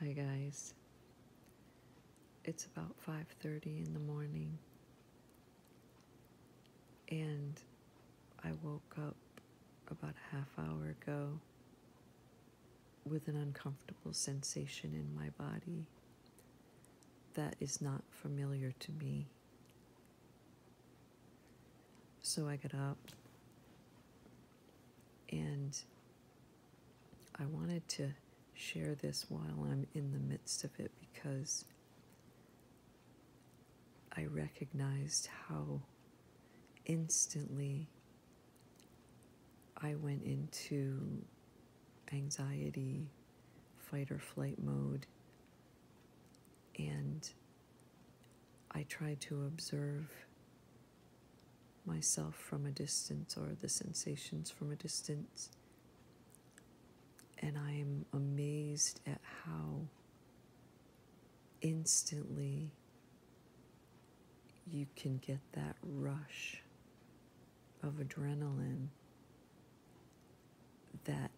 Hi guys. It's about 5:30 in the morning and I woke up about a half hour ago with an uncomfortable sensation in my body that is not familiar to me. So I got up and I wanted to share this while I'm in the midst of it because I recognized how instantly I went into anxiety, fight or flight mode, and I tried to observe myself from a distance or the sensations from a distance. And I am amazed at how instantly you can get that rush of adrenaline that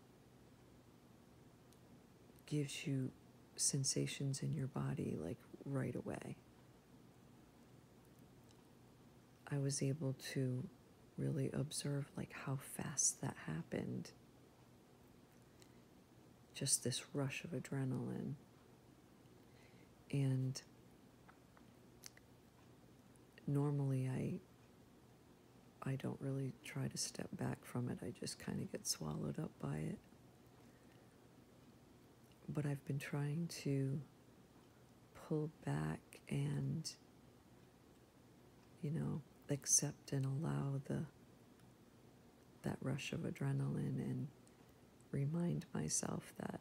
gives you sensations in your body like right away. I was able to really observe like how fast that happened. Just this rush of adrenaline. And normally I I don't really try to step back from it. I just kind of get swallowed up by it. But I've been trying to pull back and you know accept and allow the that rush of adrenaline and remind myself that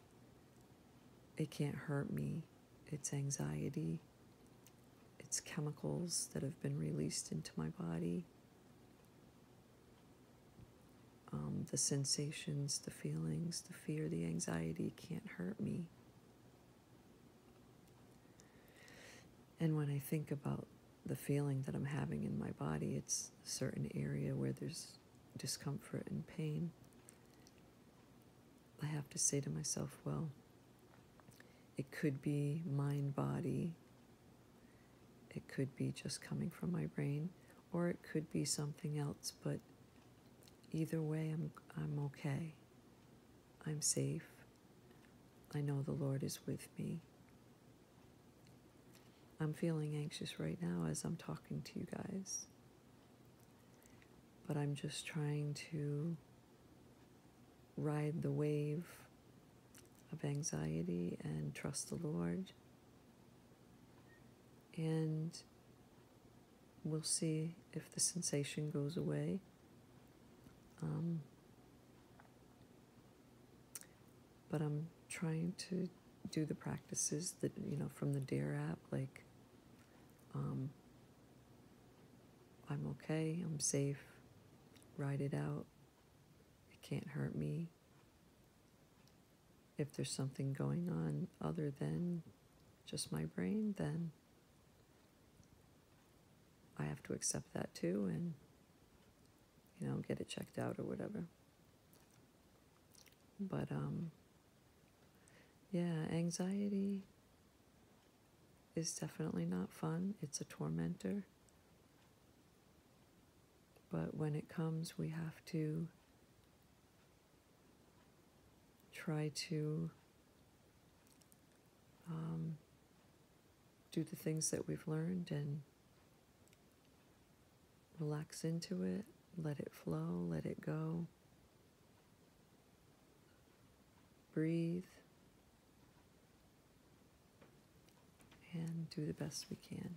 it can't hurt me. It's anxiety. It's chemicals that have been released into my body. Um, the sensations, the feelings, the fear, the anxiety can't hurt me. And when I think about the feeling that I'm having in my body, it's a certain area where there's discomfort and pain. Have to say to myself, well, it could be mind body, it could be just coming from my brain, or it could be something else, but either way, I'm, I'm okay. I'm safe. I know the Lord is with me. I'm feeling anxious right now as I'm talking to you guys. But I'm just trying to ride the wave of anxiety and trust the Lord. And we'll see if the sensation goes away. Um, but I'm trying to do the practices that, you know, from the DARE app, like um, I'm okay, I'm safe, ride it out, can't hurt me. If there's something going on other than just my brain, then I have to accept that too and, you know, get it checked out or whatever. But, um, yeah, anxiety is definitely not fun. It's a tormentor. But when it comes, we have to try to um, do the things that we've learned and relax into it, let it flow, let it go. Breathe. and do the best we can.